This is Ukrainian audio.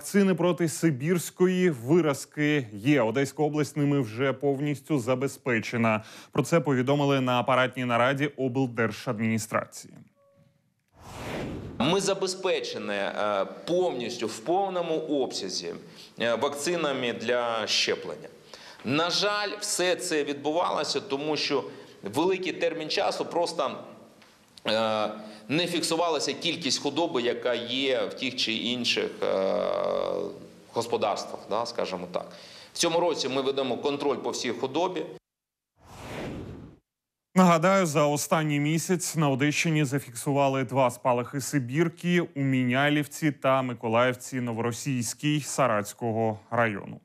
Вакцини проти сибірської виразки є. Одеська область ними вже повністю забезпечена. Про це повідомили на апаратній нараді облдержадміністрації. Ми забезпечені е, повністю в повному обсязі е, вакцинами для щеплення. На жаль, все це відбувалося, тому що великий термін часу просто не фіксувалася кількість худоби, яка є в тих чи інших е, господарствах, да, скажімо так. В цьому році ми ведемо контроль по всій худобі. Нагадаю, за останній місяць на Одещині зафіксували два спалахи Сибірки у Мінялівці та Миколаївці Новоросійській Саратського району.